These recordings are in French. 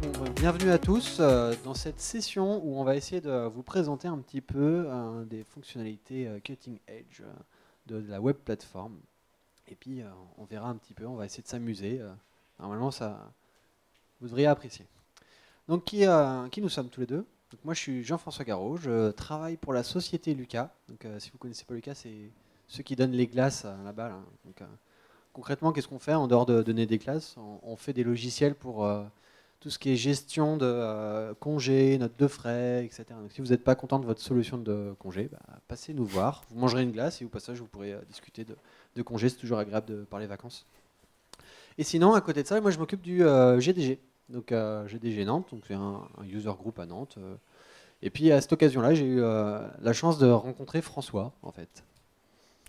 Bon, bienvenue à tous euh, dans cette session où on va essayer de vous présenter un petit peu euh, des fonctionnalités euh, cutting edge de, la web plateforme. Et puis on verra un petit peu, on va essayer de s'amuser. normalement, ça, vous devriez apprécier. Donc, qui, nous sommes tous les deux? Moi, je suis Jean-François Garot, je travaille pour la société Lucas. Donc, si vous ne connaissez pas Lucas, c'est ceux qui donnent les glaces là-bas. là. Donc, concrètement, qu'est-ce qu'on fait en dehors de donner des glaces? On, fait des logiciels pour tout ce qui est gestion de euh, congés, notes de frais, etc. Donc, si vous n'êtes pas content de votre solution de congé, bah, passez nous voir. Vous mangerez une glace et au passage, vous pourrez euh, discuter de, congés. C'est toujours agréable de parler vacances. Et sinon, à côté de ça, moi, je m'occupe du GDG. Donc, euh, GDG Nantes, donc c'est un, user group à Nantes. et puis, à cette occasion-là, j'ai eu la chance de rencontrer François, en fait.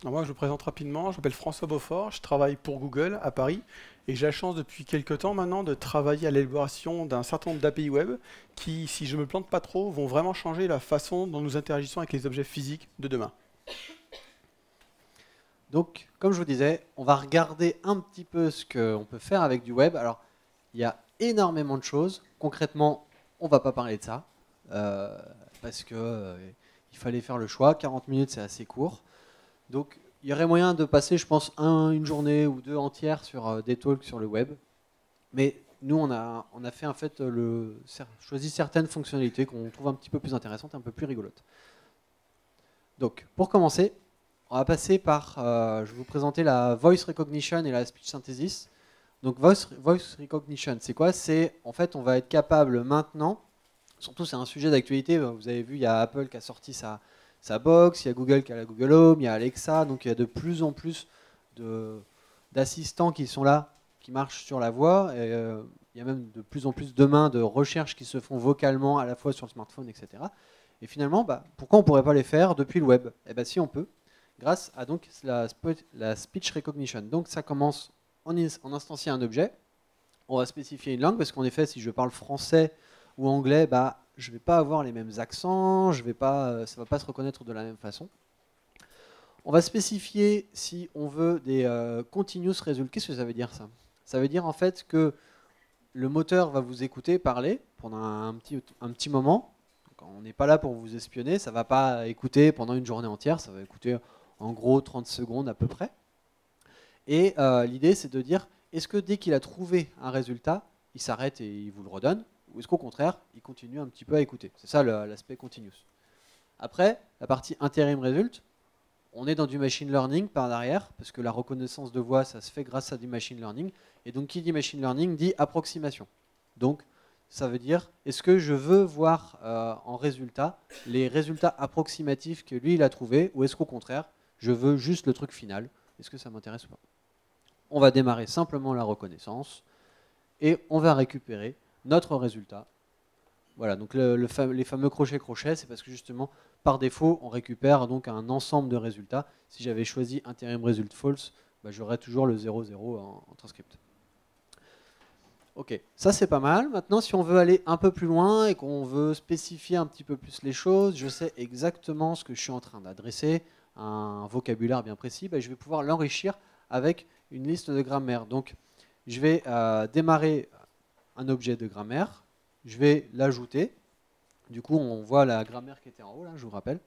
Alors moi, je me présente rapidement. Je m'appelle François Beaufort. Je travaille pour Google à Paris. Et j'ai la chance depuis quelques temps maintenant de travailler à l'élaboration d'un certain nombre d'API web qui, si je me plante pas trop, vont vraiment changer la façon dont nous interagissons avec les objets physiques de demain. Donc, comme je vous disais, on va regarder un petit peu ce qu'on peut faire avec du web. Alors, il y a énormément de choses. Concrètement, on va pas parler de ça euh, parce que euh, fallait faire le choix. 40 minutes, c'est assez court. Donc, il y aurait moyen de passer, je pense, un- une journée ou deux entières sur euh, des talks sur le web. Mais nous, on a, on a fait en fait le, choisi certaines fonctionnalités qu'on trouve un petit peu plus intéressantes, un peu plus rigolotes. Donc, pour commencer, on va passer par, euh, je vais vous présenter la voice recognition et la speech synthesis. Donc voice, voice recognition, c'est quoi? C'est en fait, on va être capable maintenant, surtout c'est un sujet d'actualité, vous avez vu, il y a Apple qui a sorti sa, sa box, il y a Google qui a la Google Home, il y a Alexa, donc il y a de plus en plus de- d'assistants qui sont là, qui marchent sur la voix, et euh, il y a même de plus en plus demain de recherches qui se font vocalement à la fois sur le smartphone, etc. Et finalement, bah, pourquoi on ne pourrait pas les faire depuis le web? Eh bien si on peut grâce à donc la, speech recognition. Donc ça commence en, en un objet. On va spécifier une langue parce qu'en effet, si je parle français ou anglais, bah, je ne vais pas avoir les mêmes accents, je vais pas, euh, ça ne va pas se reconnaître de la même façon. On va spécifier si on veut des euh, continuous results. Qu'est-ce que ça veut dire ça? Ça veut dire en fait que le moteur va vous écouter parler pendant un petit, un petit moment. On n'est pas là pour vous espionner, ça ne va pas écouter pendant une journée entière, ça va écouter en gros 30 secondes à peu près. Et euh, l'idée, c'est de dire, est-ce que dès qu'il a trouvé un résultat, il s'arrête et il vous le redonne? Ou est-ce qu'au contraire, il continue un petit peu à écouter C'est ça l'aspect continuous. Après, la partie interim result, on est dans du machine learning par derrière, parce que la reconnaissance de voix, ça se fait grâce à du machine learning. Et donc, qui dit machine learning dit approximation. Donc, ça veut dire, est-ce que je veux voir euh, en résultat les résultats approximatifs que lui, il a trouvés, ou est-ce qu'au contraire, je veux juste le truc final? Est-ce que ça m'intéresse ou pas? On va démarrer simplement la reconnaissance, et on va récupérer notre résultat. Voilà, donc les fameux crochets-crochets, c'est parce que justement, par défaut, on récupère donc un ensemble de résultats. Si j'avais choisi interim result false, bah, j'aurais toujours le 0,0 en, en transcript. Ok, ça c'est pas mal. Maintenant, si on veut aller un peu plus loin et qu'on veut spécifier un petit peu plus les choses, je sais exactement ce que je suis en train d'adresser, un vocabulaire bien précis, bah, je vais pouvoir l'enrichir avec une liste de grammaire. Donc, je vais euh, démarrer un objet de grammaire, je vais l'ajouter. Du coup, on voit la grammaire qui était en haut, là, je vous rappelle.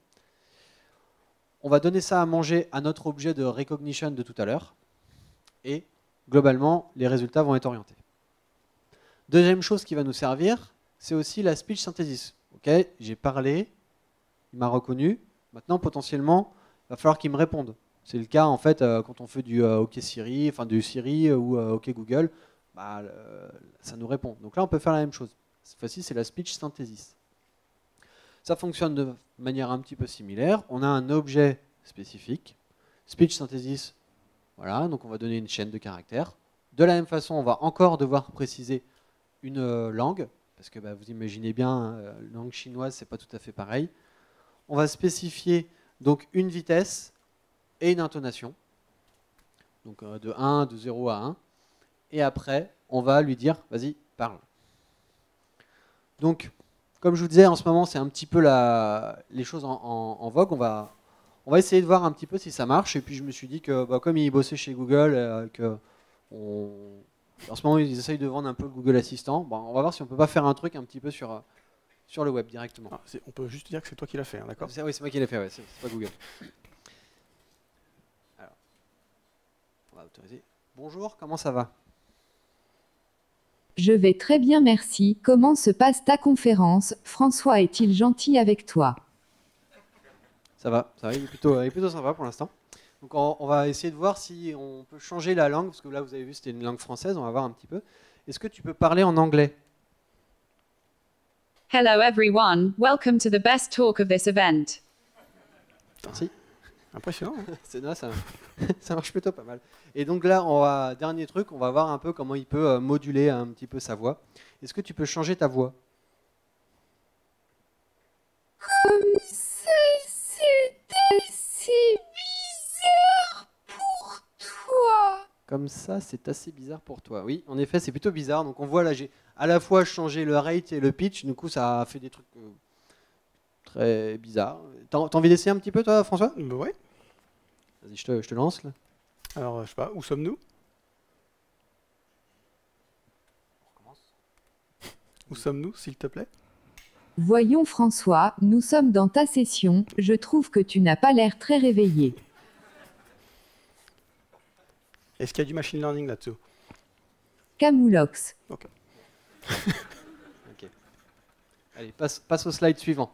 On va donner ça à manger à notre objet de recognition de tout à l'heure. Et globalement, les résultats vont être orientés. Deuxième chose qui va nous servir, c'est aussi la speech synthesis. Ok, j'ai parlé, il m'a reconnu. Maintenant, potentiellement, il va falloir qu'il me réponde. C'est le cas en fait euh, quand on fait du euh, OK Siri, enfin du Siri euh, ou OK Google, bah, ça nous répond. Donc là, on peut faire la même chose. Cette fois-ci, c'est la speech synthesis. Ça fonctionne de manière un petit peu similaire. On a un objet spécifique, speech synthesis. Voilà, donc on va donner une chaîne de caractères. De la même façon, on va encore devoir préciser une euh, langue, parce que bah, vous imaginez bien, euh, langue chinoise, c'est pas tout à fait pareil. On va spécifier donc une vitesse et une intonation, donc euh, de 1, de 0 à 1. Et après, on va lui dire, vas-y, parle. Donc, comme je vous disais, en ce moment, c'est un petit peu la, les choses en, en- en vogue. On va, on va essayer de voir un petit peu si ça marche. Et puis, je me suis dit que, bah, comme il bossait chez Google, euh, que on, En ce moment, ils essayent de vendre un peu le Google Assistant. Bon, on va voir si on peut pas faire un truc un petit peu sur, sur le web directement. Ah, on peut juste dire que c'est toi qui l'as fait, hein, d'accord? Oui, c'est moi qui l'ai fait, ouais, c'est pas Google. Alors, on va autoriser. Bonjour, comment ça va? Je vais très bien, merci. Comment se passe ta conférence? François est-il gentil avec toi? Ça va, ça va, il est plutôt, il est plutôt sympa pour l'instant. Donc on, va essayer de voir si on peut changer la langue, parce que là vous avez vu c'était une langue française, on va voir un petit peu. Est-ce que tu peux parler en anglais? Hello everyone, welcome to the best talk of this event. Merci. Impressionnant. Hein. C'est ça, ça marche plutôt pas mal. Et donc là, on va, dernier truc, on va voir un peu comment il peut euh, moduler un petit peu sa voix. Est-ce que tu peux changer ta voix? Comme ça, c'est assez bizarre pour toi. Oui, en effet, c'est plutôt bizarre. Donc on voit là, j'ai à la fois changé le rate et le pitch. Du coup, ça a fait des trucs euh, très bizarres. T'as envie d'essayer un petit peu, toi, François? Bah Ouais. Vas-y, je te, je te lance. Là. Alors, je sais pas, où sommes-nous? On recommence. Où sommes-nous, s'il te plaît? Voyons François, nous sommes dans ta session, je trouve que tu n'as pas l'air très réveillé. Est-ce qu'il y a du machine learning là-dessous? Camoulox. Ok. Allez, passe, passe au slide suivant.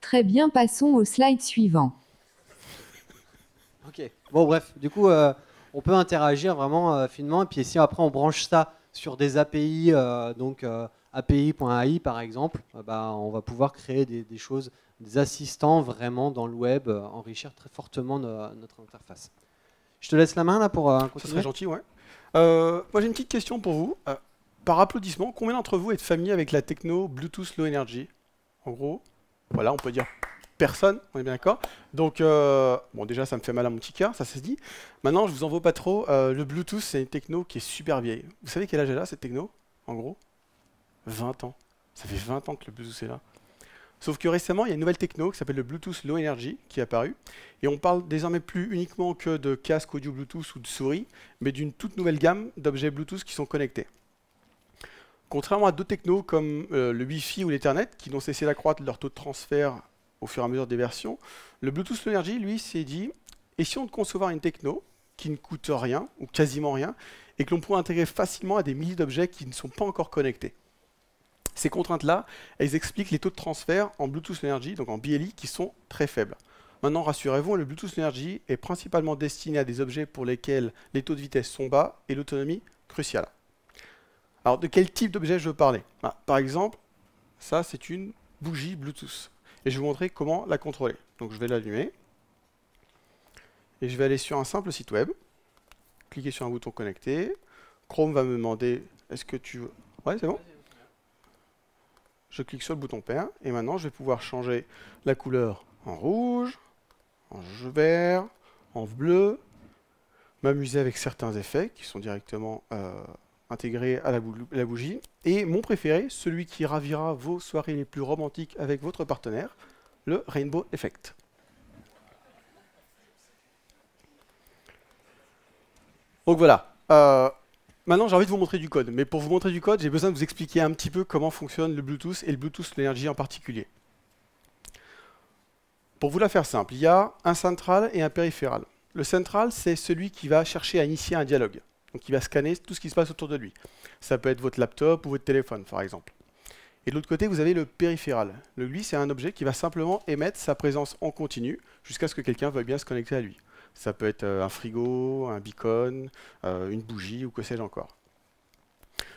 Très bien, passons au slide suivant. Ok. Bon, bref, du coup, euh, on peut interagir vraiment euh, finement. Et puis, si après on branche ça sur des API, euh, donc API.ai par exemple, bah, on va pouvoir créer des, des, choses, des assistants vraiment dans le web, enrichir très fortement notre interface. Je te laisse la main là pour euh, continuer. Ça serait gentil, ouais. Euh, moi j'ai une petite question pour vous. Euh, par applaudissement, combien d'entre vous êtes familier avec la techno Bluetooth Low Energy? En gros, voilà, on peut dire personne, on est bien d'accord. Donc, bon, déjà, ça me fait mal à mon petit cœur, ça, se dit. Maintenant, je vous en veux pas trop. le Bluetooth, c'est une techno qui est super vieille. Vous savez quel âge elle a, cette techno En gros? 20 ans. Ça fait 20 ans que le Bluetooth est là. Sauf que récemment, il y a une nouvelle techno qui s'appelle le Bluetooth Low Energy qui est apparue. Et on parle désormais plus uniquement que de casque audio Bluetooth ou de souris, mais d'une toute nouvelle gamme d'objets Bluetooth qui sont connectés. Contrairement à d'autres technos comme euh, le Wi-Fi ou l'Ethernet, qui n'ont cessé d'accroître leur taux de transfert au fur et à mesure des versions, le Bluetooth Energy, lui, s'est dit essayons de concevoir une techno qui ne coûte rien, ou quasiment rien, et que l'on pourrait intégrer facilement à des milliers d'objets qui ne sont pas encore connectés? Ces contraintes-là, elles expliquent les taux de transfert en Bluetooth Energy, donc en BLE, qui sont très faibles. Maintenant, rassurez-vous, le Bluetooth Energy est principalement destiné à des objets pour lesquels les taux de vitesse sont bas et l'autonomie cruciale. Alors, de quel type d'objet je veux parler? Bah, Par exemple, ça, c'est une bougie Bluetooth. Et je vais vous montrer comment la contrôler. Donc, je vais l'allumer. Et je vais aller sur un simple site web. Cliquer sur un bouton connecté. Chrome va me demander, est-ce que tu veux... Ouais, c'est bon? Je clique sur le bouton pair, et maintenant je vais pouvoir changer la couleur en rouge, en vert, en bleu, m'amuser avec certains effets qui sont directement euh, intégrés à la, bougie, et mon préféré, celui qui ravira vos soirées les plus romantiques avec votre partenaire, le Rainbow Effect. Donc voilà, euh, Maintenant, j'ai envie de vous montrer du code. Mais pour vous montrer du code, j'ai besoin de vous expliquer un petit peu comment fonctionne le Bluetooth et le Bluetooth Energy en particulier. Pour vous la faire simple, il y a un central et un périphéral. Le central, c'est celui qui va chercher à initier un dialogue. Donc, il va scanner tout ce qui se passe autour de lui. Ça peut être votre laptop ou votre téléphone, par exemple. Et de l'autre côté, vous avez le périphéral. Le lui, c'est un objet qui va simplement émettre sa présence en continu jusqu'à ce que quelqu'un veuille bien se connecter à lui. Ça peut être euh, un frigo, un beacon, euh, une bougie ou que sais-je encore.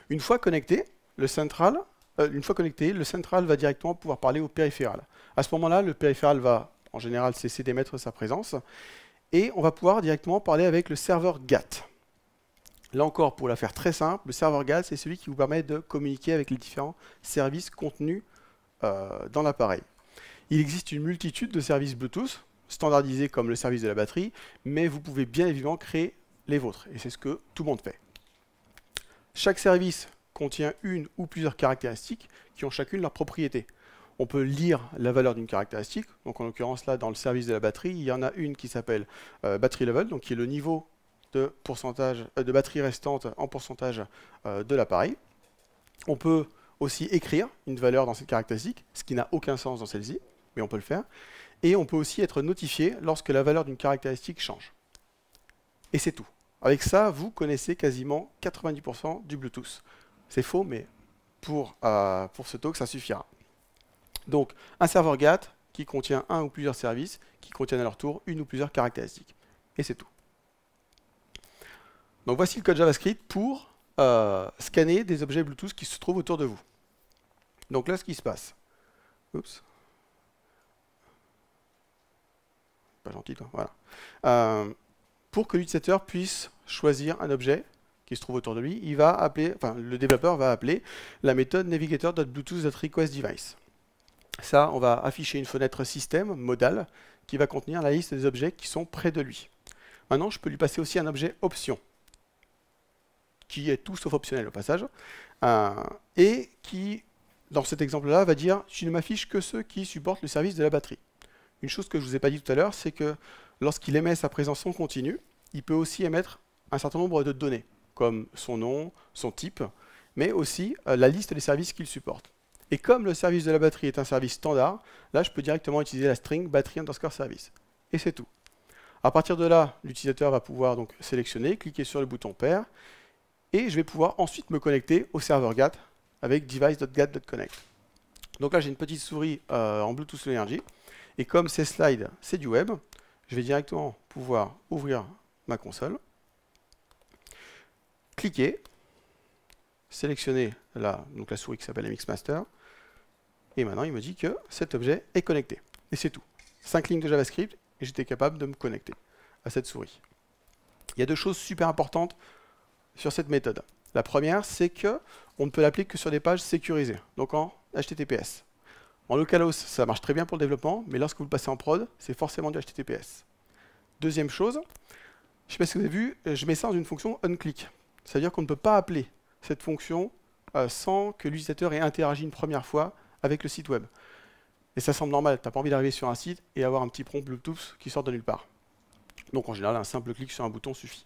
Une fois connecté, le central, euh, une fois connecté, le central va directement pouvoir parler au périphéral. À ce moment-là, le périphéral va en général cesser d'émettre sa présence et on va pouvoir directement parler avec le serveur GATT. Là encore, pour la faire très simple, le serveur GATT, c'est celui qui vous permet de communiquer avec les différents services contenus dans l'appareil. Il existe une multitude de services Bluetooth, standardisé comme le service de la batterie, mais vous pouvez bien évidemment créer les vôtres, et c'est ce que tout le monde fait. Chaque service contient une ou plusieurs caractéristiques qui ont chacune leur propriété. On peut lire la valeur d'une caractéristique, donc en l'occurrence là dans le service de la batterie, il y en a une qui s'appelle euh, battery level, donc qui est le niveau de, pourcentage, euh, de batterie restante en pourcentage euh, de l'appareil. On peut aussi écrire une valeur dans cette caractéristique, ce qui n'a aucun sens dans celle-ci, mais on peut le faire. Et on peut aussi être notifié lorsque la valeur d'une caractéristique change. Et c'est tout. Avec ça, vous connaissez quasiment 90% du Bluetooth. C'est faux, mais pour, euh, pour ce talk, ça suffira. Donc, un serveur GATT qui contient un ou plusieurs services qui contiennent à leur tour une ou plusieurs caractéristiques. Et c'est tout. Donc voici le code JavaScript pour euh, scanner des objets Bluetooth qui se trouvent autour de vous. Donc là, ce qui se passe. Pas gentil, toi. Euh, pour que l'utilisateur puisse choisir un objet qui se trouve autour de lui, le développeur va appeler la méthode navigator.bluetooth.requestDevice. Ça, on va afficher une fenêtre système modale qui va contenir la liste des objets qui sont près de lui. Maintenant, je peux lui passer aussi un objet option, qui est tout sauf optionnel au passage, euh, et qui, dans cet exemple-là, va dire « tu ne m'affiches que ceux qui supportent le service de la batterie ». Une chose que je ne vous ai pas dit tout à l'heure, c'est que lorsqu'il émet sa présence en continu, il peut aussi émettre un certain nombre de données, comme son nom, son type, mais aussi euh, la liste des services qu'il supporte. Et comme le service de la batterie est un service standard, là je peux directement utiliser la string batterie underscore service. Et c'est tout. À partir de là, l'utilisateur va pouvoir donc sélectionner, cliquer sur le bouton pair, et je vais pouvoir ensuite me connecter au serveur GAT avec device.gat.connect. Donc là j'ai une petite souris euh, en Bluetooth Low Energy, et comme ces slides c'est du web, je vais directement pouvoir ouvrir ma console, cliquer, sélectionner la, donc la souris qui s'appelle MX Master, et maintenant il me dit que cet objet est connecté. Et c'est tout. Cinq lignes de JavaScript, et j'étais capable de me connecter à cette souris. Il y a deux choses super importantes sur cette méthode. La première, c'est que on ne peut l'appeler que sur des pages sécurisées, donc en HTTPS. En localhost, ça marche très bien pour le développement, mais lorsque vous le passez en prod, c'est forcément du HTTPS. Deuxième chose, je ne sais pas si vous avez vu, je mets ça dans une fonction onClick. C'est-à-dire qu'on ne peut pas appeler cette fonction euh, sans que l'utilisateur ait interagi une première fois avec le site web. Et ça semble normal, tu n'as pas envie d'arriver sur un site et avoir un petit prompt Bluetooth qui sort de nulle part. Donc en général, un simple clic sur un bouton suffit.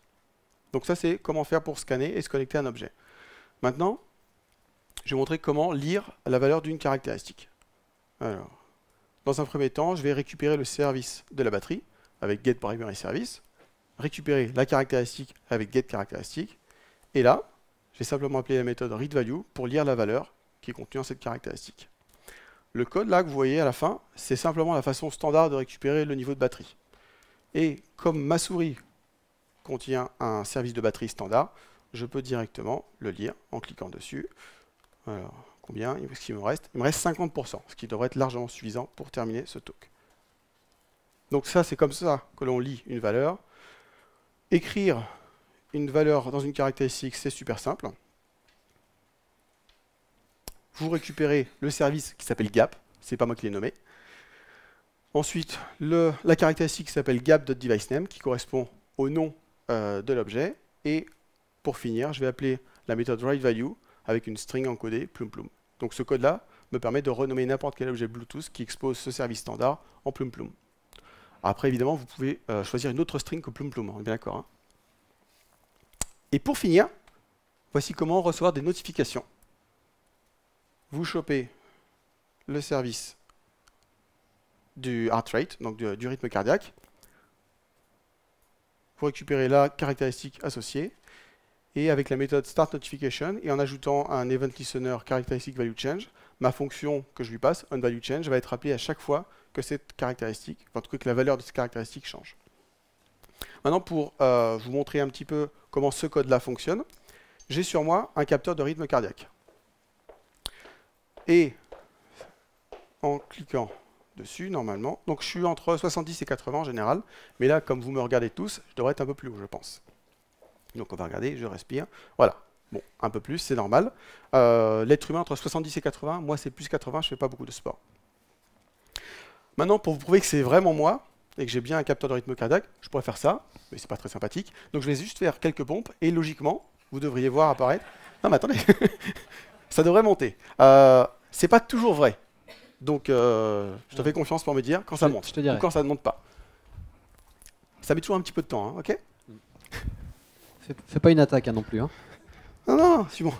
Donc ça, c'est comment faire pour scanner et se connecter à un objet. Maintenant, je vais montrer comment lire la valeur d'une caractéristique. Alors, dans un premier temps, je vais récupérer le service de la batterie avec getPrimaryService, récupérer la caractéristique avec getCharactéristique, et là, je vais simplement appeler la méthode readValue pour lire la valeur qui est contenue dans cette caractéristique. Le code là que vous voyez à la fin, c'est simplement la façon standard de récupérer le niveau de batterie. Et comme ma souris contient un service de batterie standard, je peux directement le lire en cliquant dessus. Alors, combien Qu'est-ce qu'il me reste? Il me reste 50%, ce qui devrait être largement suffisant pour terminer ce talk. Donc ça, c'est comme ça que l'on lit une valeur. Écrire une valeur dans une caractéristique, c'est super simple vous récupérez le service qui s'appelle gap, c'est pas moi qui l'ai nommé. Ensuite, la caractéristique qui s'appelle gap.deviceName qui correspond au nom euh, de l'objet. Et pour finir, je vais appeler la méthode writeValue avec une string encodée plum plum. Donc ce code-là me permet de renommer n'importe quel objet Bluetooth qui expose ce service standard en plum plum. Après, évidemment, vous pouvez euh, choisir une autre string que plum plum, on est bien d'accord. Hein. Et pour finir, voici comment recevoir des notifications vous chopez le service du heart rate, donc du, rythme cardiaque. Vous récupérez la caractéristique associée. Et avec la méthode start notification, et en ajoutant un event listener characteristic value change, ma fonction que je lui passe, onValueChange, va être appelée à chaque fois que cette caractéristique, en tout cas que la valeur de cette caractéristique change. Maintenant, pour euh, vous montrer un petit peu comment ce code-là fonctionne, j'ai sur moi un capteur de rythme cardiaque. Et en cliquant dessus, normalement, donc je suis entre 70 et 80 en général, mais là, comme vous me regardez tous, je devrais être un peu plus haut, je pense. Donc on va regarder, je respire. Voilà, bon, un peu plus, c'est normal. Euh, l'être humain entre 70 et 80, moi c'est plus 80, je fais pas beaucoup de sport. Maintenant, pour vous prouver que c'est vraiment moi, et que j'ai bien un capteur de rythme cardiaque, je pourrais faire ça, mais c'est pas très sympathique. Donc je vais juste faire quelques pompes, et logiquement, vous devriez voir apparaître... Non mais attendez, ça devrait monter. Euh, c'est pas toujours vrai. Donc, euh, je te fais confiance pour me dire quand ça monte je te ou quand ça ne monte pas. Ça met toujours un petit peu de temps, hein, ok fais, fais pas une attaque hein, non plus. Hein. Non, non, c'est bon.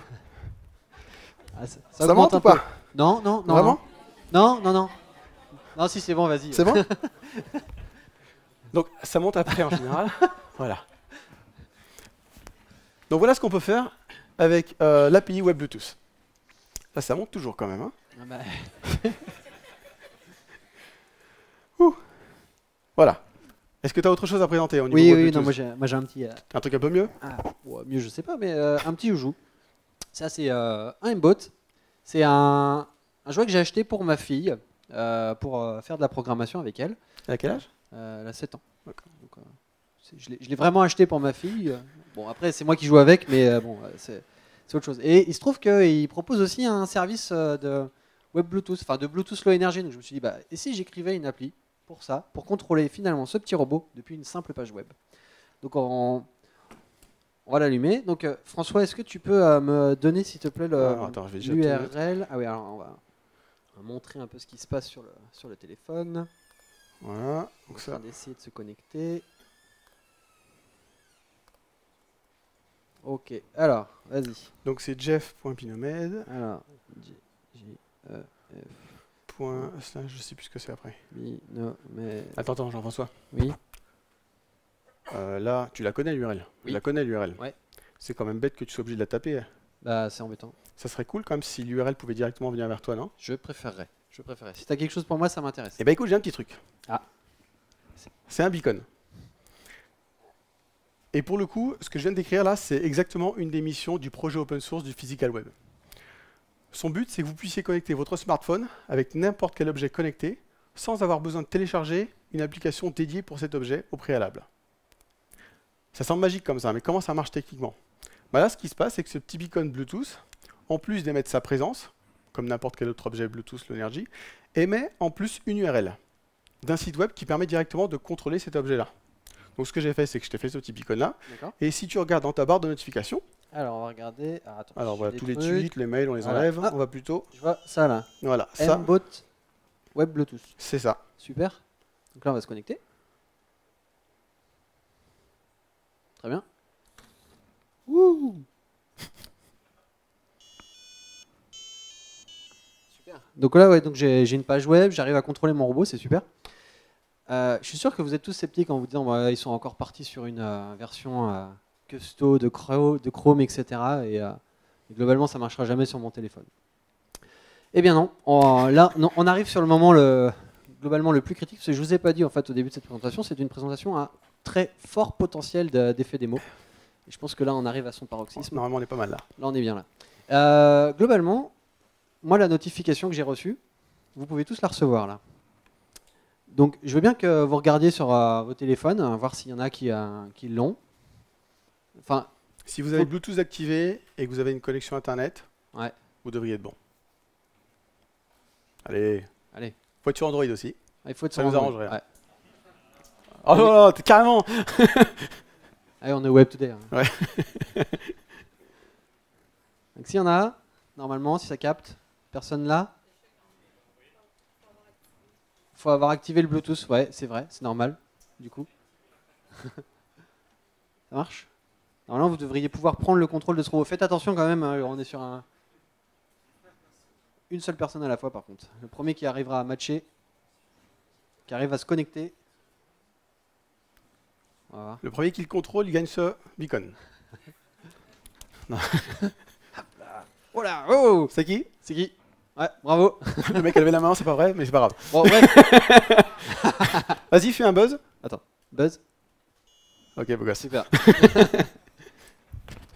Ah, ça, monte ou pas Non, non, non. Vraiment Non, non, non. Non, si c'est bon, vas-y. C'est bon Donc ça monte après en général. voilà. Donc voilà ce qu'on peut faire avec euh, l'API Web Bluetooth. Là, ça monte toujours quand même. hein. Ah bah, Voilà. Est-ce que tu as autre chose à présenter au niveau Oui, oui, non, moi j'ai moi, j'ai un petit. euh, Un truc un peu mieux ah, ouais, mieux, je sais pas, mais euh, un petit joujou. Ça, c'est euh, un Mbot. C'est un, un jouet que j'ai acheté pour ma fille, euh, pour euh, faire de la programmation avec elle. À quel âge? Euh, elle a 7 ans. Donc, euh, c'est- je l'ai- je l'ai vraiment acheté pour ma fille. Bon, après, c'est moi qui joue avec, mais euh, bon, euh, c'est c'est autre chose. Et il se trouve qu'il propose aussi un service euh, de web Bluetooth, enfin de Bluetooth Low Energy. Donc je me suis dit, bah, et si j'écrivais une appli pour ça, pour contrôler finalement ce petit robot depuis une simple page web? Donc on, on va l'allumer. Donc euh, François, est-ce que tu peux euh, me donner, s'il te plaît, mettre. l'URL Ah oui, alors on va, on va montrer un peu ce qui se passe sur le, sur le téléphone. Voilà. On Donc ça. d'essayer de se connecter. Ok, alors, vas-y. Donc c'est jeff.pinomed. Alors, Point, slash, je sais plus ce que c'est après. Pinomed. Attends, attends, Jean-François. Oui, Euh, là, tu la connais l'URL. Tu la connais l'URL. Ouais. C'est quand même bête que tu sois obligé de la taper. bah c'est embêtant. Ça serait cool quand même si l'URL pouvait directement venir vers toi, non? Je préférerais. Je préférerais. Si t'as quelque chose pour moi, ça m'intéresse. Eh ben écoute, j'ai un petit truc. Ah. C'est un beacon. Et pour le coup, ce que je viens de décrire là, c'est exactement une des missions du projet open source du Physical Web. Son but, c'est que vous puissiez connecter votre smartphone avec n'importe quel objet connecté sans avoir besoin de télécharger une application dédiée pour cet objet au préalable. Ça semble magique comme ça, mais comment ça marche techniquement? Bah Là, ce qui se passe, c'est que ce petit beacon Bluetooth, en plus d'émettre sa présence, comme n'importe quel autre objet Bluetooth Energy, émet en plus une URL d'un site web qui permet directement de contrôler cet objet-là. Donc ce que j'ai fait, c'est que je t'ai fait ce petit beacon-là. Et si tu regardes dans ta barre de notification, Alors, on va regarder. Alors, attends, alors voilà, tous les tweets, les mails, on les Voilà. enlève. Ah. On va plutôt... Je vois ça là. Voilà, ça, Mbot Web Bluetooth. c'est ça. Super. Donc là, on va se connecter. Très bien. Wouh Super. Donc là, ouais, donc j'ai j'ai une page web, j'arrive à contrôler mon robot, c'est super. Euh, je suis sûr que vous êtes tous sceptiques en vous disant bah, ils sont encore partis sur une euh, version euh, custo de, Chrome, de Chrome, etc. Et, euh, et globalement, ça marchera jamais sur mon téléphone. Eh bien non. On- là, non, on arrive sur le moment le, globalement le plus critique. Parce que je vous ai pas dit en fait au début de cette présentation, c'est une présentation à très fort potentiel de- d'effet démo. Et je pense que là, on arrive à son paroxysme. Normalement, on est pas mal là. Là, on est bien là. Euh, globalement, moi, la notification que j'ai reçue, vous pouvez tous la recevoir là. Donc, je veux bien que vous regardiez sur euh, vos téléphones, hein, voir s'il y en a qui, qui l'ont. Enfin, Si vous avez Bluetooth activé et que vous avez une connexion Internet, Ouais. vous devriez être bon. Allez. Allez. Faut être sur Android aussi. il faut être Ça nous arrangerait, hein. Ouais. Oh là là, t'es carrément Allez, on est web today. hein. Ouais. Donc, s'il y en a, normalement, si ça capte, personne là. faut avoir activé le Bluetooth. Ouais, c'est vrai, c'est normal, du coup. ça marche? Normalement, vous devriez pouvoir prendre le contrôle de ce robot. Faites attention quand même, hein, on est sur un... une seule personne à la fois par contre. Le premier qui arrivera à matcher, qui arrive à se connecter. Voilà. Le premier qui le contrôle, il gagne ce beacon. Oh là Oh C'est qui? C'est qui? Ouais, bravo Le mec a levé la main, c'est pas vrai, mais c'est pas grave. Bon, ouais. Vas-y, fais un buzz. Buzz Ok, beau gosse. Super.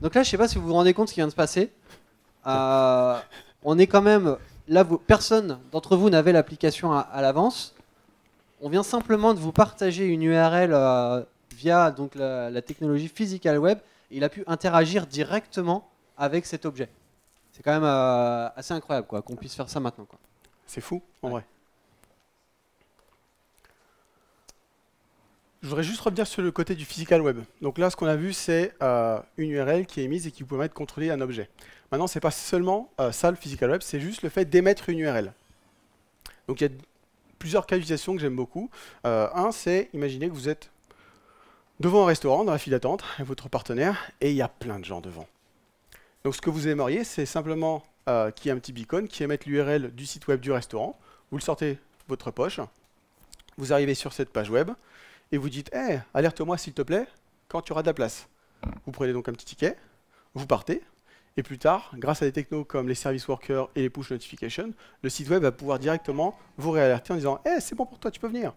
Donc là, je sais pas si vous vous rendez compte ce qui vient de se passer. Euh, on est quand même là. Vous, personne d'entre vous n'avait l'application à, à l'avance. On vient simplement de vous partager une URL euh, via donc la, la technologie Physical Web. Et il a pu interagir directement avec cet objet. C'est quand même euh, assez incroyable quoi qu'on puisse faire ça maintenant. Quoi. C'est fou, en Ouais. vrai. Je voudrais juste revenir sur le côté du physical web. Donc là, ce qu'on a vu, c'est euh, une URL qui est émise et qui peut permettre de contrôler un objet. Maintenant, c'est pas seulement euh, ça le physical web, c'est juste le fait d'émettre une URL. Donc il y a plusieurs cas d'utilisation que j'aime beaucoup. Euh, un, c'est, imaginez que vous êtes devant un restaurant, dans la file d'attente, avec votre partenaire, et il y a plein de gens devant. Donc ce que vous aimeriez, c'est simplement qu'il y ait un petit beacon qui émette l'URL du site web du restaurant. Vous le sortez de votre poche, vous arrivez sur cette page web, et vous dites hey, alerte-moi s'il te plaît quand tu auras de la place. Vous prenez donc un petit ticket, vous partez, et plus tard, grâce à des technos comme les service workers et les push notifications, le site web va pouvoir directement vous réalerter en disant hey, c'est bon pour toi, tu peux venir.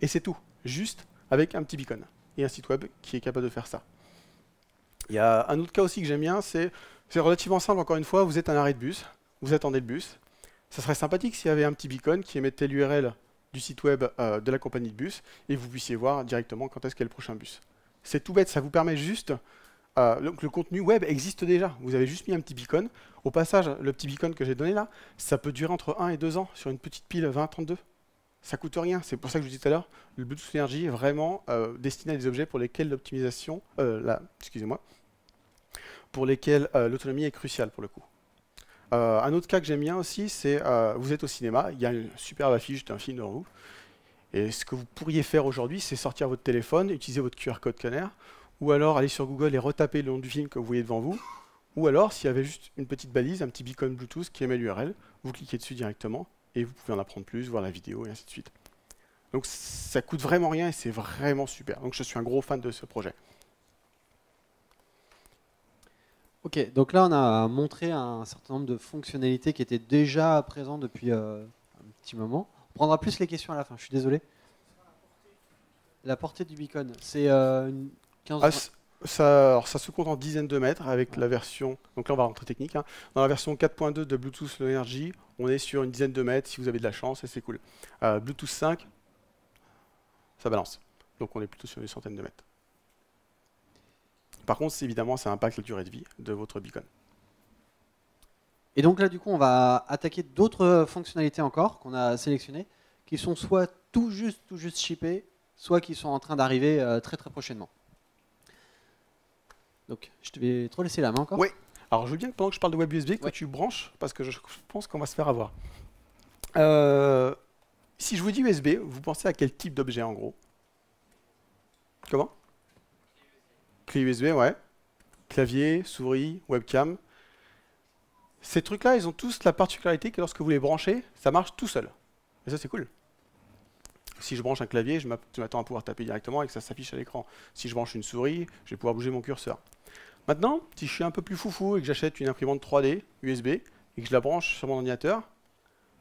Et c'est tout, juste avec un petit beacon et un site web qui est capable de faire ça. Il y a un autre cas aussi que j'aime bien, c'est relativement simple, encore une fois, vous êtes à un arrêt de bus, vous attendez le bus. Ça serait sympathique s'il y avait un petit beacon qui émettait l'URL du site web euh, de la compagnie de bus et vous puissiez voir directement quand est-ce qu'est le prochain bus. C'est tout bête, ça vous permet juste... Euh, le, le, contenu web existe déjà, vous avez juste mis un petit beacon. Au passage, le petit beacon que j'ai donné là, ça peut durer entre 1 et 2 ans sur une petite pile 2032. Ça coûte rien, c'est pour ça que je vous disais tout à l'heure, le Bluetooth Energy est vraiment euh, destiné à des objets pour lesquels l'optimisation, excusez-moi, pour lesquels euh, l'autonomie est cruciale pour le coup. Euh, un autre cas que j'aime bien aussi, c'est euh, vous êtes au cinéma, il y a une superbe affiche d'un film devant vous, et ce que vous pourriez faire aujourd'hui, c'est sortir votre téléphone, utiliser votre QR code scanner, ou alors aller sur Google et retaper le nom du film que vous voyez devant vous, ou alors s'il y avait juste une petite balise, un petit beacon Bluetooth qui émet l'URL, vous cliquez dessus directement, et vous pouvez en apprendre plus, voir la vidéo, et ainsi de suite. Donc ça coûte vraiment rien et c'est vraiment super. Donc je suis un gros fan de ce projet. Ok, donc là on a montré un certain nombre de fonctionnalités qui étaient déjà présentes depuis euh, un petit moment. On prendra plus les questions à la fin, je suis désolé. La portée du beacon, c'est euh, une 15 ah, ça, se compte en dizaines de mètres avec la version, donc là on va rentrer technique, hein. dans la version 4.2 de Bluetooth Low Energy, on est sur une dizaine de mètres si vous avez de la chance et c'est cool. Euh, Bluetooth 5, ça balance, donc on est plutôt sur une centaine de mètres. Par contre, évidemment, ça impacte la durée de vie de votre beacon. Et donc là, du coup, on va attaquer d'autres fonctionnalités encore qu'on a sélectionnées, qui sont soit tout juste, tout juste shippées, soit qui sont en train d'arriver euh, très très prochainement. Donc, je te vais trop laisser la main encore. Oui. Alors, je veux bien que pendant que je parle de web USB, que tu branches, parce que je pense qu'on va se faire avoir. Euh, si je vous dis USB, vous pensez à quel type d'objet en gros? Comment? Clé USB, ouais. Clavier, souris, webcam. Ces trucs-là, ils ont tous la particularité que lorsque vous les branchez, ça marche tout seul. Et ça, c'est cool. Si je branche un clavier, je m'attends à pouvoir taper directement et que ça s'affiche à l'écran. Si je branche une souris, je vais pouvoir bouger mon curseur. Maintenant, si je suis un peu plus foufou et que j'achète une imprimante 3D USB et que je la branche sur mon ordinateur,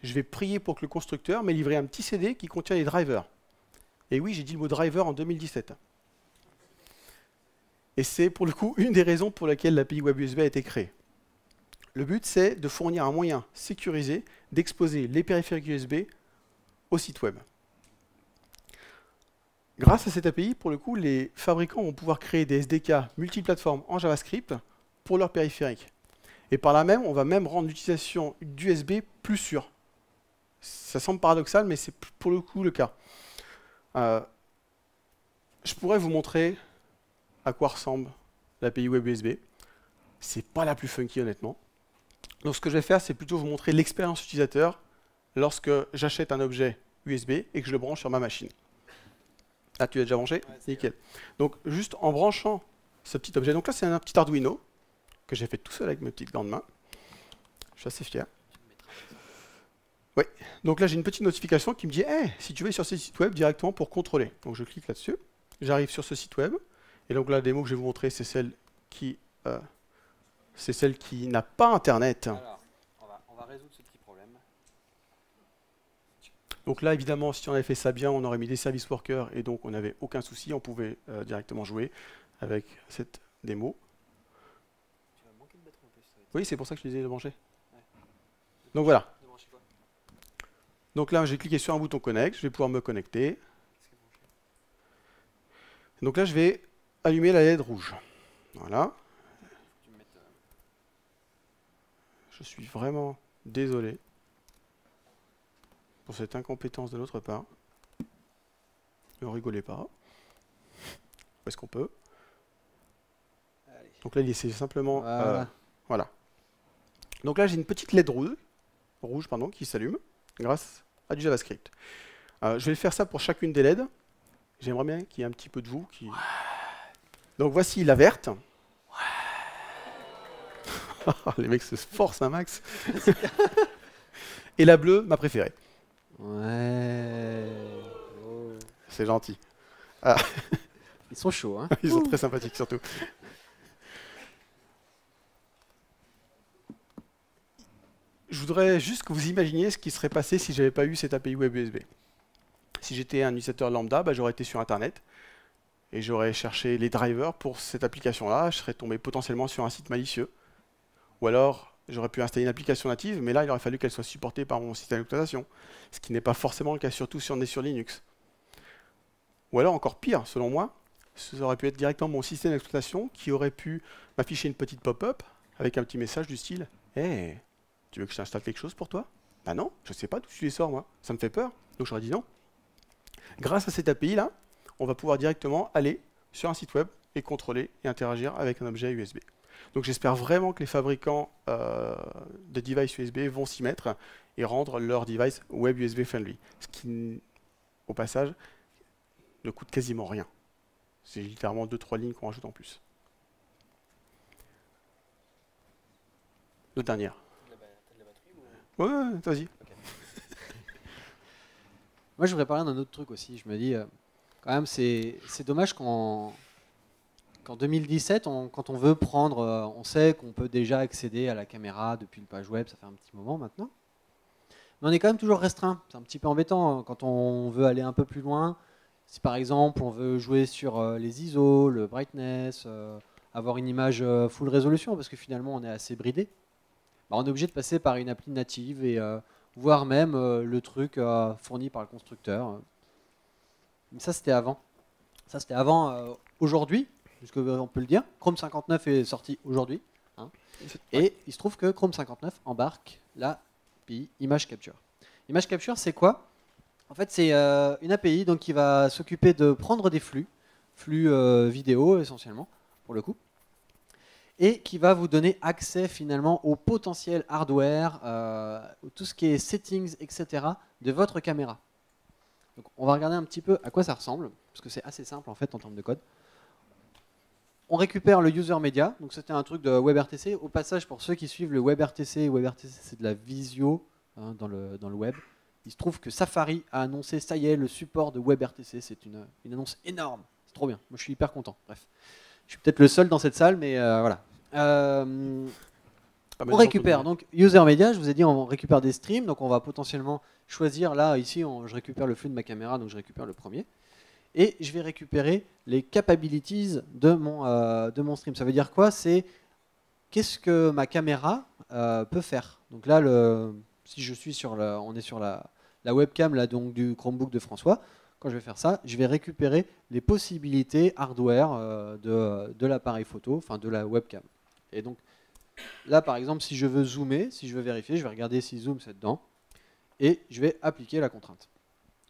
je vais prier pour que le constructeur m'ait livré un petit CD qui contient les drivers. Et oui, j'ai dit le mot driver en 2017. Et c'est pour le coup une des raisons pour laquelle l'API Web USB a été créée. Le but, c'est de fournir un moyen sécurisé d'exposer les périphériques USB au site web. Grâce à cette API, pour le coup, les fabricants vont pouvoir créer des SDK multiplateformes en JavaScript pour leurs périphériques. Et par là même, on va même rendre l'utilisation d'USB plus sûre. Ça semble paradoxal, mais c'est pour le coup le cas. Euh, je pourrais vous montrer à quoi ressemble l'API Web USB. C'est pas la plus funky honnêtement. Donc ce que je vais faire, c'est plutôt vous montrer l'expérience utilisateur lorsque j'achète un objet USB et que je le branche sur ma machine. Ah, tu l'as déjà branché Nickel. Donc juste en branchant ce petit objet, donc là c'est un petit Arduino que j'ai fait tout seul avec mes petites grandes mains. Je suis assez fier. Oui, donc là j'ai une petite notification qui me dit hey, si tu veux sur ce site web directement pour contrôler. Donc je clique là-dessus, j'arrive sur ce site web, et donc la démo que je vais vous montrer, c'est celle qui, euh, c'est celle qui n'a pas Internet. Alors, on va, on va, résoudre ce petit problème. Donc là, évidemment, si on avait fait ça bien, on aurait mis des service workers et donc on n'avait aucun souci, on pouvait euh, directement jouer avec cette démo. Tu vas manquer de batterie en plus. Oui, c'est pour ça que je disais de brancher. Ouais. Donc voilà. Donc là, j'ai cliqué sur un bouton connect, je vais pouvoir me connecter. Donc là, je vais allumer la LED rouge. Voilà. Je suis vraiment désolé pour cette incompétence de notre part. Ne rigolez pas. Est-ce qu'on peut Donc là, c'est simplement... Voilà. Euh, voilà. Donc là, j'ai une petite LED rouge, rouge pardon, qui s'allume grâce à du JavaScript. Euh, je vais faire ça pour chacune des LED. J'aimerais bien qu'il y ait un petit peu de vous qui... Donc voici la verte. Les mecs se forcent un max. Et la bleue, ma préférée. Ouais. Oh. C'est gentil. Ils sont chauds, hein. Ils sont très sympathiques surtout. Je voudrais juste que vous imaginiez ce qui serait passé si j'avais pas eu cette API web USB. Si j'étais un utilisateur lambda, bah, j'aurais été sur Internet et j'aurais cherché les drivers pour cette application-là. Je serais tombé potentiellement sur un site malicieux. Ou alors, j'aurais pu installer une application native, mais là, il aurait fallu qu'elle soit supportée par mon système d'exploitation. Ce qui n'est pas forcément le cas, surtout si on est sur Linux. Ou alors, encore pire, selon moi, ça aurait pu être directement mon système d'exploitation qui aurait pu m'afficher une petite pop-up avec un petit message du style Hé, tu veux que je t'installe quelque chose pour toi? Bah non, je ne sais pas d'où tu les sors, moi. Ça me fait peur. Donc j'aurais dit non. Grâce à cette API-là, on va pouvoir directement aller sur un site web et contrôler et interagir avec un objet USB. Donc j'espère vraiment que les fabricants euh, de devices USB vont s'y mettre et rendre leur device web USB friendly. Ce qui, au passage, ne coûte quasiment rien. C'est littéralement 2-3 lignes qu'on rajoute en plus. Le dernière. Ouais, ouais, vas-y. Moi, je voudrais parler d'un autre truc aussi. Je me dis, euh, quand même, c'est dommage qu'en qu'en 2017, on- quand on veut prendre, euh, on sait qu'on peut déjà accéder à la caméra depuis le page web, ça fait un petit moment maintenant. Mais on est quand même toujours restreint. C'est un petit peu embêtant hein, quand on veut aller un peu plus loin. Si par exemple on veut jouer sur euh, les ISO, le brightness, euh, avoir une image full résolution, parce que finalement on est assez bridé, bah, on est obligé de passer par une appli native et voire même le truc fourni par le constructeur. Mais ça c'était avant. Ça c'était avant euh, aujourd'hui, puisque on peut le dire. Chrome 59 est sorti aujourd'hui. hein. Et il se trouve que Chrome 59 embarque l'API Image Capture. Image Capture, c'est quoi? En fait, c'est euh, une API donc, qui va s'occuper de prendre des flux, flux euh, vidéo essentiellement, pour le coup, et qui va vous donner accès finalement au potentiel hardware, euh, tout ce qui est settings, etc. de votre caméra. Donc, on va regarder un petit peu à quoi ça ressemble, parce que c'est assez simple en fait en termes de code. On récupère le user media, donc c'était un truc de WebRTC. Au passage, pour ceux qui suivent le WebRTC, WebRTC c'est de la visio hein, dans, le, dans le web. Il se trouve que Safari a annoncé, ça y est, le support de WebRTC. C'est une, une annonce énorme. C'est trop bien. Moi, je suis hyper content. Bref, je suis peut-être le seul dans cette salle, mais euh, voilà. Euh, Ah, on récupère donc user media. Je vous ai dit, on récupère des streams, donc on va potentiellement choisir. Là, ici, je récupère le flux de ma caméra, donc je récupère le premier. Et je vais récupérer les capabilities de mon, euh, stream. Ça veut dire quoi? C'est qu'est-ce que ma caméra euh, peut faire? Donc là, si je suis sur, on est sur la, la webcam là, donc du Chromebook de François. Quand je vais faire ça, je vais récupérer les possibilités hardware euh, de, de l'appareil photo, enfin de la webcam. Et donc là, par exemple, si je veux zoomer, si je veux vérifier, je vais regarder si zoom c'est dedans, et je vais appliquer la contrainte.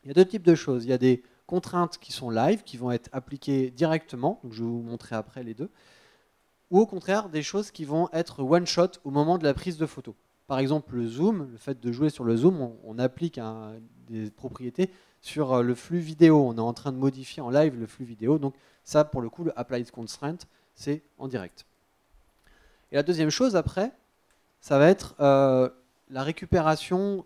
Il y a deux types de choses. Il y a des contraintes qui sont live, qui vont être appliquées directement, donc je vais vous montrer après les deux, ou au contraire des choses qui vont être one shot au moment de la prise de photo. Par exemple, le zoom, le fait de jouer sur le zoom, on, applique des propriétés sur euh, le flux vidéo. On est en train de modifier en live le flux vidéo, donc ça, pour le coup, le applied constraint, c'est en direct. Et la deuxième chose après, ça va être euh, la récupération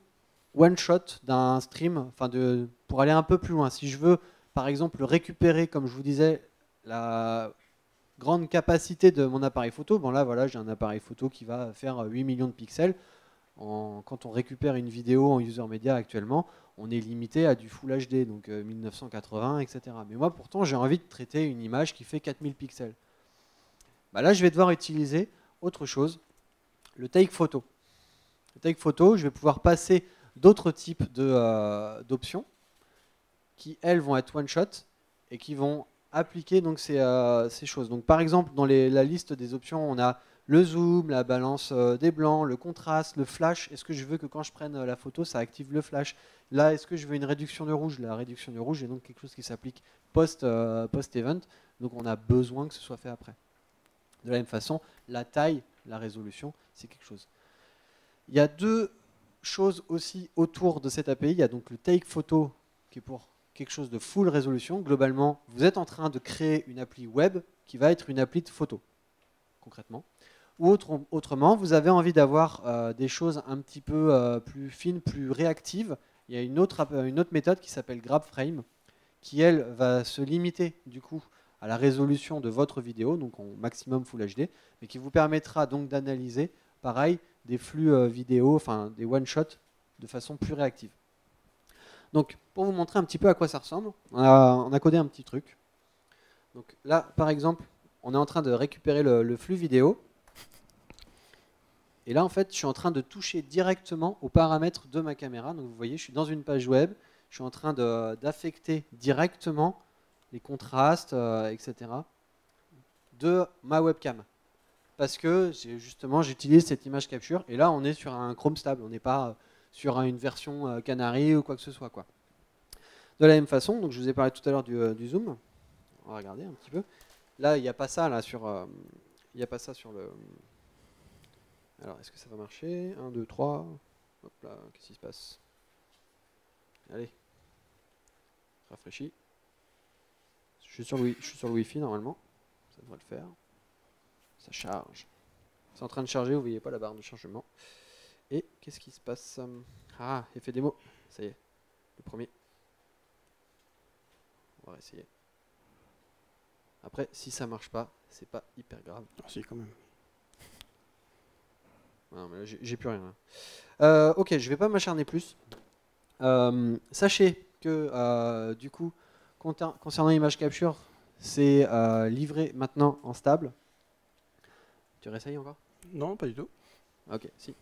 one shot d'un stream, enfin de pour aller un peu plus loin. Si je veux, par exemple, récupérer, comme je vous disais, la grande capacité de mon appareil photo, bon là, voilà, j'ai un appareil photo qui va faire 8 millions de pixels. Quand on récupère une vidéo en user media actuellement, on est limité à du Full HD, donc euh, 1980, etc. Mais moi, pourtant, j'ai envie de traiter une image qui fait 4000 pixels. Bah là, je vais devoir utiliser autre chose, le take photo. Le take photo, je vais pouvoir passer d'autres types euh, d'options qui, elles, vont être one shot et qui vont appliquer donc ces, euh, ces choses. Donc, par exemple, dans les- la liste des options, on a le zoom, la balance euh, des blancs, le contraste, le flash. Est-ce que je veux que quand je prenne la photo, ça active le flash? Là, est-ce que je veux une réduction de rouge? La réduction de rouge est donc quelque chose qui s'applique post, post-event. Donc, on a besoin que ce soit fait après. De la même façon, la taille, la résolution, c'est quelque chose. Il y a deux choses aussi autour de cette API. Il y a donc le take photo qui est pour quelque chose de full résolution. Globalement, vous êtes en train de créer une appli web qui va être une appli de photo, concrètement. Ou autre- autrement, vous avez envie d'avoir euh, des choses un petit peu euh, plus fines, plus réactives. Il y a une autre, app- une autre méthode qui s'appelle GrabFrame, qui elle va se limiter du coup à la résolution de votre vidéo, donc en maximum Full HD, mais qui vous permettra donc d'analyser, pareil, des flux euh, vidéo, enfin des one-shots de façon plus réactive. Donc, pour vous montrer un petit peu à quoi ça ressemble, on a, codé un petit truc. Donc là, par exemple, on est en train de récupérer le, flux vidéo. Et là, en fait, je suis en train de toucher directement aux paramètres de ma caméra. Donc vous voyez, je suis dans une page web. Je suis en train d'affecter directement les contrastes, euh, etc. de ma webcam. Parce que justement, j'utilise cette image capture. Et là, on est sur un Chrome stable. On n'est pas euh, sur une version euh, Canary ou quoi que ce soit. Quoi. De la même façon, donc je vous ai parlé tout à l'heure du, euh, zoom. On va regarder un petit peu. Là, il n'y a pas ça là sur. Il n'y a pas ça sur le. Alors, est-ce que ça va marcher? 1, 2, 3. Hop là, qu'est-ce qui se passe? Allez. Rafraîchis. Je suis sur je suis sur le Wi-Fi normalement. Ça devrait le faire. Ça charge. C'est en train de charger, vous voyez pas la barre de chargement. Et qu'est-ce qui se passe Ah, effet démo. Ça y est. Le premier. On va essayer. Après, si ça marche pas, c'est pas hyper grave. Ah, si, quand même. Non, mais là, j'ai plus rien. là. Euh, ok, je vais pas m'acharner plus. Euh, sachez que euh, du coup, concernant Image Capture, c'est livré maintenant en stable. Tu réessayes encore? Non, pas du tout. Ok, si.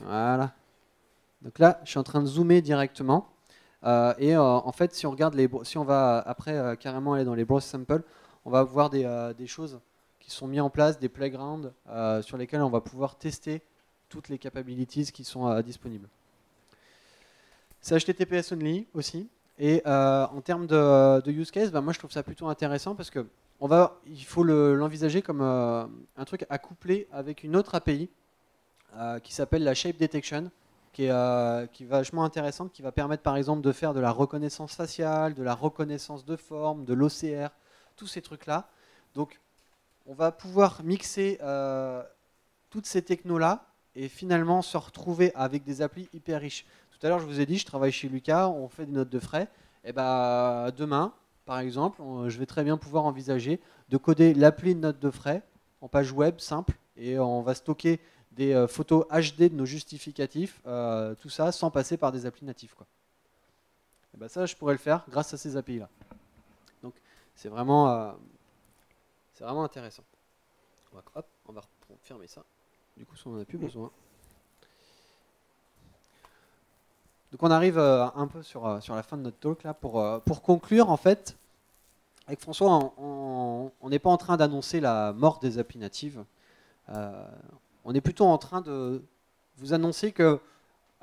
Voilà. Donc là, je suis en train de zoomer directement. Euh, et euh, en fait, si on regarde les, si on va après euh, carrément aller dans les browse samples, on va voir des, des choses qui sont mises en place, des playgrounds sur lesquels on va pouvoir tester toutes les capabilities qui sont disponibles. C'est HTTPS only aussi. Et en termes de, de use case, bah, moi je trouve ça plutôt intéressant parce que il faut le- l'envisager comme euh, un truc à coupler avec une autre API euh, qui s'appelle la Shape Detection, qui est, euh, qui est vachement intéressante, qui va permettre par exemple de faire de la reconnaissance faciale, de la reconnaissance de forme, de l'OCR, tous ces trucs-là. Donc on va pouvoir mixer toutes ces technos-là et finalement se retrouver avec des applis hyper riches. Tout à l'heure, je vous ai dit, je travaille chez Lucas, on fait des notes de frais. Et ben demain, par exemple, on- je vais très bien pouvoir envisager de coder l'appli de note de frais en page web simple et on va stocker des euh, photos HD de nos justificatifs, euh, tout ça sans passer par des applis natifs. Et ben ça, je pourrais le faire grâce à ces API là. Donc c'est vraiment, euh, vraiment intéressant. On va, hop, on va fermer ça. Du coup, ça, on n'en a plus besoin. Donc on arrive euh, un peu sur, euh, sur la fin de notre talk là pour, euh, pour conclure en fait. Avec François, on- n'est pas en train d'annoncer la mort des applis natives. On est plutôt en train de vous annoncer que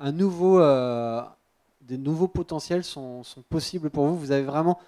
un nouveau, des nouveaux potentiels sont, sont possibles pour vous. Vous avez vraiment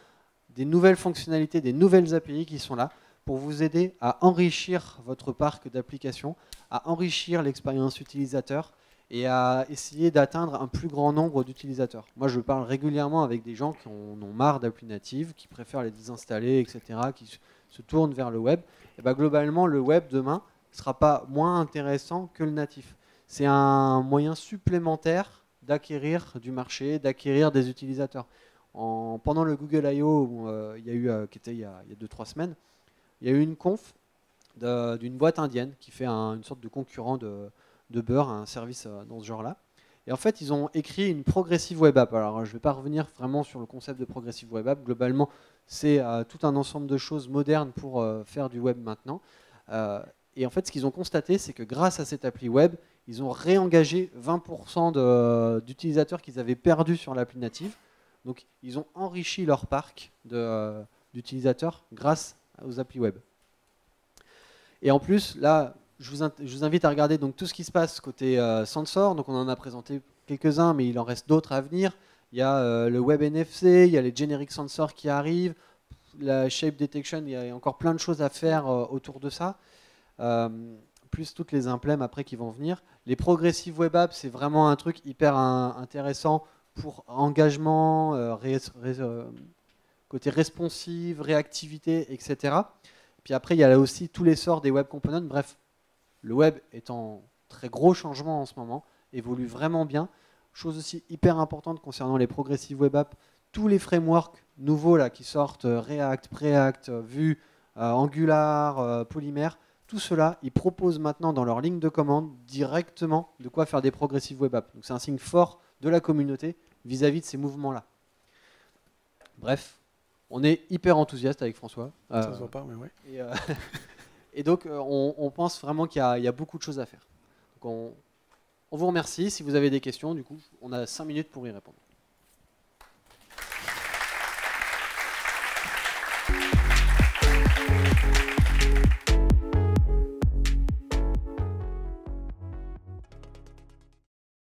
des nouvelles fonctionnalités, des nouvelles API qui sont là pour vous aider à enrichir votre parc d'applications, à enrichir l'expérience utilisateur et à essayer d'atteindre un plus grand nombre d'utilisateurs. Moi, je parle régulièrement avec des gens qui en ont marre d'applis natives, qui préfèrent les désinstaller, etc., qui se- tournent vers le web. Et ben, globalement, le web demain ne sera pas moins intéressant que le natif. C'est un moyen supplémentaire d'acquérir du marché, d'acquérir des utilisateurs. En- pendant le Google I.O., euh, il y a eu, euh, qui était il y a 2-3 semaines, il y a eu une conf d'une boîte indienne qui fait un- une sorte de concurrent de, de Beurre, un service euh, dans ce genre-là. Et en fait, ils ont écrit une progressive web app. Alors, je ne vais pas revenir vraiment sur le concept de progressive web app. Globalement, c'est euh, tout un ensemble de choses modernes pour euh, faire du web maintenant. Et en fait, ce qu'ils ont constaté, c'est que grâce à cette appli web, ils ont réengagé 20% de- d'utilisateurs qu'ils avaient perdus sur l'appli native. Donc, ils ont enrichi leur parc d'utilisateurs grâce aux applis web. Et en plus, là, je vous, invite à regarder donc, tout ce qui se passe côté euh, sensor. Donc, on en a présenté quelques-uns, mais il en reste d'autres à venir. Il y a euh, le web NFC, il y a les generic sensors qui arrivent, la shape detection, il y a encore plein de choses à faire euh, autour de ça. Euh, plus toutes les implèmes après qui vont venir. Les progressive web apps, c'est vraiment un truc hyper in- intéressant pour engagement, côté responsive, réactivité, etc. Puis après, il y a là aussi tous les sorts des web components. Bref, le web est en très gros changement en ce moment, évolue vraiment bien. Chose aussi hyper importante concernant les progressive web apps, tous les frameworks nouveaux là, qui sortent, euh, React, Preact, euh, Vue, euh, Angular, euh, Polymer, tout cela, ils proposent maintenant dans leur ligne de commande directement de quoi faire des progressive web apps. Donc c'est un signe fort de la communauté vis-à-vis de ces mouvements-là. Bref, on est hyper enthousiaste avec François. Ça se voit pas, mais ouais. et, et donc, euh, on, pense vraiment qu'il y, a- beaucoup de choses à faire. On vous remercie. Si vous avez des questions, du coup, on a 5 minutes pour y répondre.